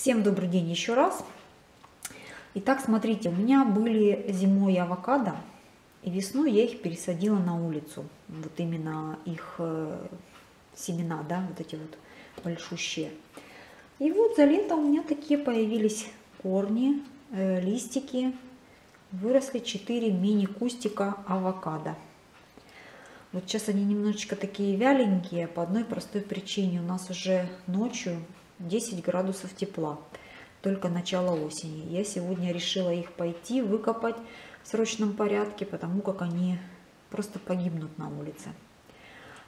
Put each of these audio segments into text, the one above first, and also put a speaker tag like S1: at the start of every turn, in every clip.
S1: Всем добрый день еще раз. Итак, смотрите, у меня были зимой авокадо, и весной я их пересадила на улицу. Вот именно их э, семена, да, вот эти вот большущие. И вот за лето у меня такие появились корни, э, листики. Выросли 4 мини-кустика авокадо. Вот сейчас они немножечко такие вяленькие по одной простой причине. У нас уже ночью 10 градусов тепла, только начало осени. Я сегодня решила их пойти выкопать в срочном порядке, потому как они просто погибнут на улице.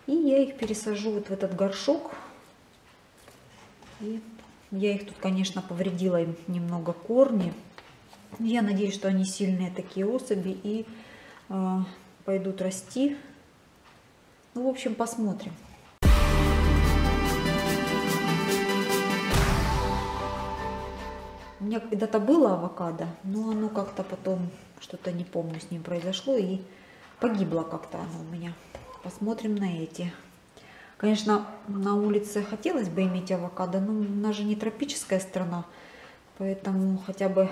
S1: И я их пересажу вот в этот горшок. И я их тут, конечно, повредила им немного корни. Я надеюсь, что они сильные такие особи и э, пойдут расти. Ну, в общем, посмотрим. Меня когда-то было авокадо, но оно как-то потом, что-то не помню, с ним произошло, и погибло как-то оно у меня. Посмотрим на эти. Конечно, на улице хотелось бы иметь авокадо, но у нас же не тропическая страна, поэтому хотя бы...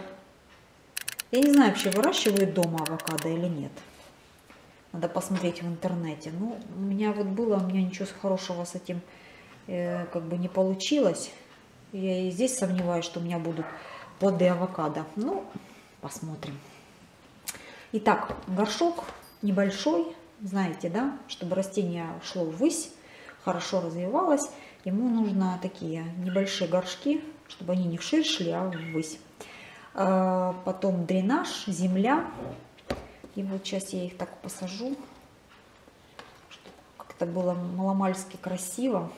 S1: Я не знаю, вообще выращивают дома авокадо или нет. Надо посмотреть в интернете. Ну, у меня вот было, у меня ничего хорошего с этим э, как бы не получилось. Я и здесь сомневаюсь, что у меня будут плоды авокадо. Ну, посмотрим. Итак, горшок небольшой, знаете, да, чтобы растение шло ввысь, хорошо развивалось. Ему нужно такие небольшие горшки, чтобы они не вширь шли, а ввысь. А, потом дренаж, земля. И вот сейчас я их так посажу, чтобы как-то было маломальски красиво.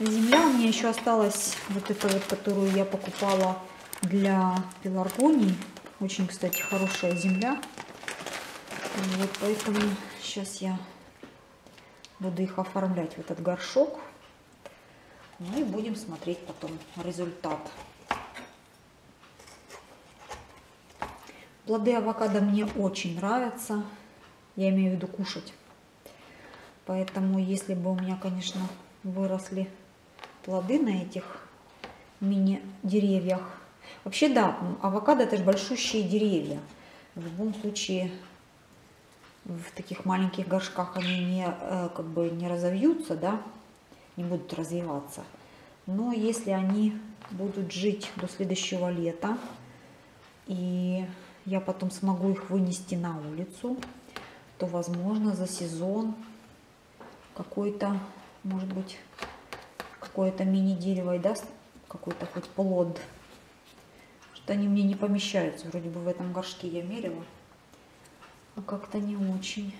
S1: Земля у меня еще осталась, вот эта вот, которую я покупала для пеларгоний. Очень, кстати, хорошая земля. Вот поэтому сейчас я буду их оформлять в этот горшок. Ну и будем смотреть потом результат. Плоды авокадо мне очень нравятся. Я имею в виду кушать. Поэтому, если бы у меня, конечно, выросли плоды на этих мини-деревьях. Вообще, да, авокадо это же большущие деревья. В любом случае, в таких маленьких горшках они не, э, как бы не разовьются, да, не будут развиваться. Но если они будут жить до следующего лета, и я потом смогу их вынести на улицу, то, возможно, за сезон какой-то, может быть, какое-то мини-дерево и даст какой-то хоть плод. Что они мне не помещаются. Вроде бы в этом горшке я мерила. А как-то не очень.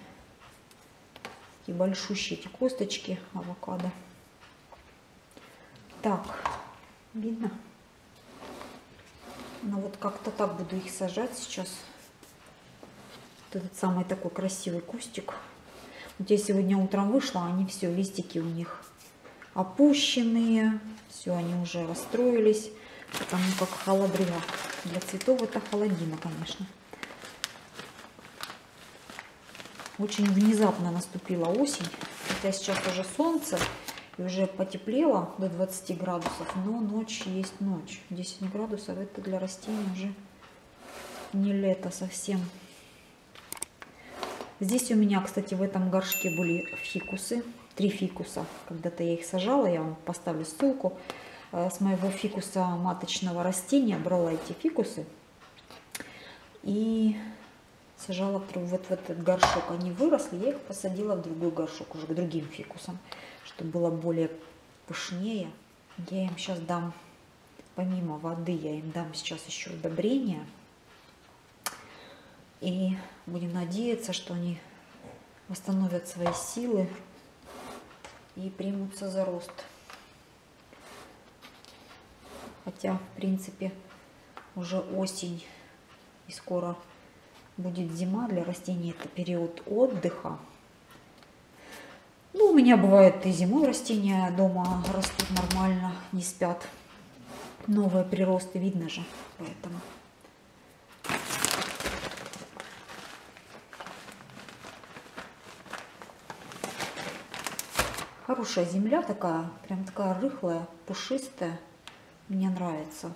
S1: Такие большущие эти косточки авокадо. Так, видно? Ну вот как-то так буду их сажать сейчас. Вот этот самый такой красивый кустик. Вот я сегодня утром вышла, они все, листики у них опущенные. Все, они уже расстроились, потому как холодрыга. Для цветов это холодина, конечно. Очень внезапно наступила осень. Хотя сейчас уже солнце и уже потеплело до 20 градусов, но ночь есть ночь. 10 градусов это для растений уже не лето совсем. Здесь у меня, кстати, в этом горшке были фикусы три фикуса. Когда-то я их сажала, я вам поставлю ссылку. Э, с моего фикуса маточного растения брала эти фикусы и сажала вот в этот горшок. Они выросли, я их посадила в другой горшок, уже к другим фикусам, чтобы было более пышнее. Я им сейчас дам, помимо воды, я им дам сейчас еще удобрения. И будем надеяться, что они восстановят свои силы и примутся за рост. Хотя, в принципе, уже осень и скоро будет зима. Для растений это период отдыха. Ну, у меня бывает и зимой растения дома растут нормально, не спят. Новые приросты видно же, поэтому Хорошая земля такая, прям такая рыхлая, пушистая. мне нравится.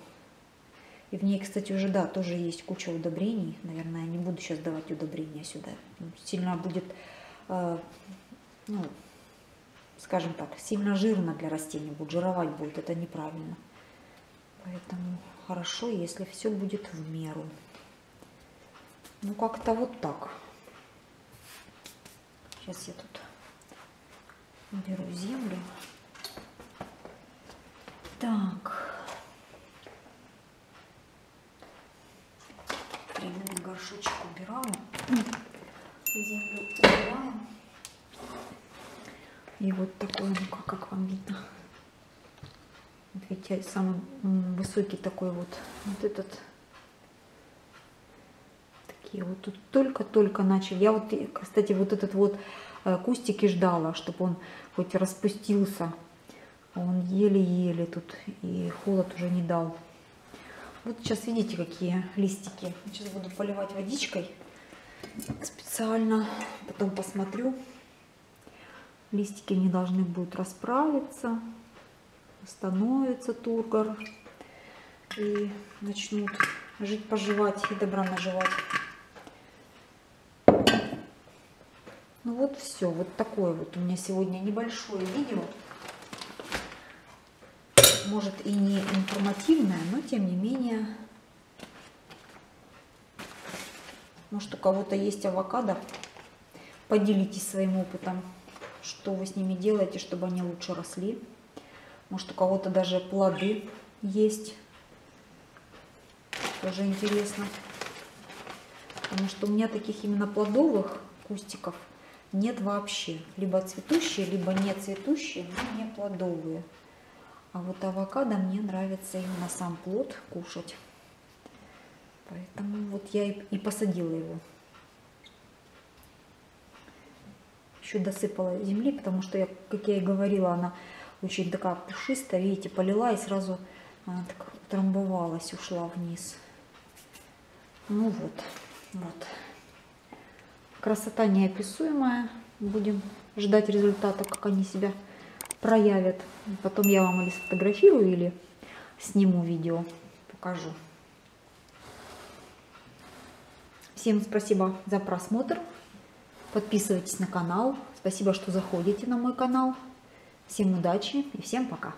S1: И в ней, кстати, уже, да, тоже есть куча удобрений. Наверное, я не буду сейчас давать удобрения сюда. Сильно будет, э, ну, скажем так, сильно жирно для растений будет, жировать будет, это неправильно. Поэтому хорошо, если все будет в меру. Ну, как-то вот так. Сейчас я тут беру землю. Так. Временный горшочек убираю. Землю убираем. И вот такой, ну как, как вам видно. Вот видите, самый высокий такой вот, вот этот. Такие вот тут только-только начали. Я вот, кстати, вот этот вот э, кустики ждала, чтобы он хоть распустился. Он еле-еле тут и холод уже не дал. Вот сейчас видите, какие листики. Сейчас буду поливать водичкой специально. Потом посмотрю. Листики не должны будут расправиться. Становится тургор. И начнут жить, поживать и добра наживать. Ну вот все, вот такое вот у меня сегодня небольшое видео. Может и не информативное, но тем не менее. Может у кого-то есть авокадо, поделитесь своим опытом что вы с ними делаете, чтобы они лучше росли. Может, у кого-то даже плоды есть. Тоже интересно. Потому что у меня таких именно плодовых кустиков нет вообще. Либо цветущие, либо не цветущие, но не плодовые. А вот авокадо мне нравится именно сам плод кушать. Поэтому вот я и посадила его. еще досыпала земли, потому что, я, как я и говорила, она очень такая пушистая, видите, полила и сразу она так трамбовалась, ушла вниз. Ну вот, вот. Красота неописуемая. Будем ждать результата, как они себя проявят. Потом я вам или сфотографирую, или сниму видео, покажу. Всем спасибо за просмотр. Подписывайтесь на канал. Спасибо, что заходите на мой канал. Всем удачи и всем пока.